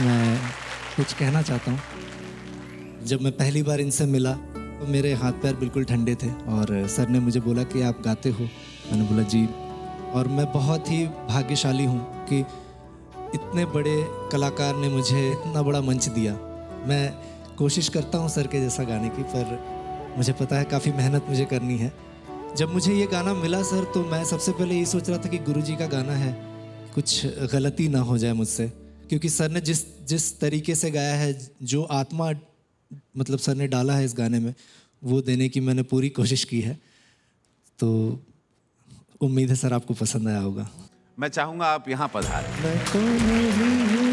मैं कुछ कहना चाहता हूँ। जब मैं पहली बार इनसे मिला तो मेरे हाथ पैर बिल्कुल ठंडे थे और सर ने मुझे बोला कि आप गाते हो। मैंने बोला, जी। और मैं बहुत ही भाग्यशाली हूँ कि इतने बड़े कलाकार ने मुझे इतना बड़ा मंच दिया। मैं कोशिश करता हूँ सर के जैसा गाने की, पर मुझे पता है काफ़ी मेहनत मुझे करनी है। जब मुझे ये गाना मिला सर तो मैं सबसे पहले ये सोच रहा था कि गुरुजी का गाना है, कुछ गलती ना हो जाए मुझसे। क्योंकि सर ने जिस जिस तरीके से गाया है जो आत्मा मतलब सर ने डाला है इस गाने में वो देने की मैंने पूरी कोशिश की है। तो उम्मीद है सर आपको पसंद आया होगा। मैं चाहूँगा आप यहाँ पधार मैं तो नहीं हूँ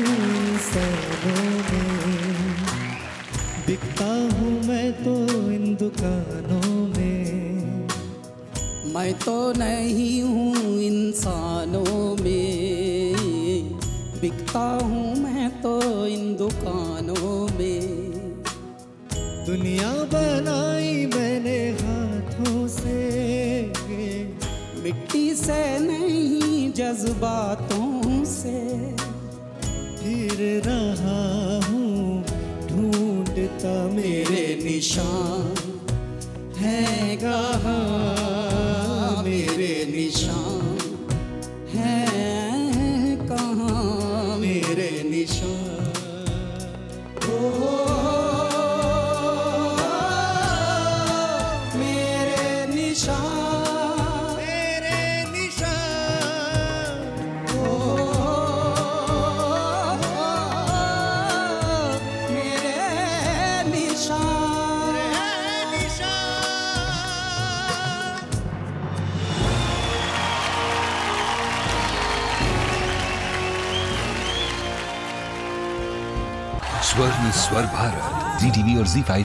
बिकता हूँ मैं तो इन दुकानों में। मैं तो नहीं हूँ इंसानों में। बिकता हूँ मैं तो इन दुकानों में। दुनिया बनाई मैंने हाथों से। मिट्टी से नहीं जज्बातों से। फिर रहा हूँ ढूंढता मेरे निशान। है कहाँ मेरे निशान? है निशान स्वर्ण स्वर भारत जी टीवी और जी फाइव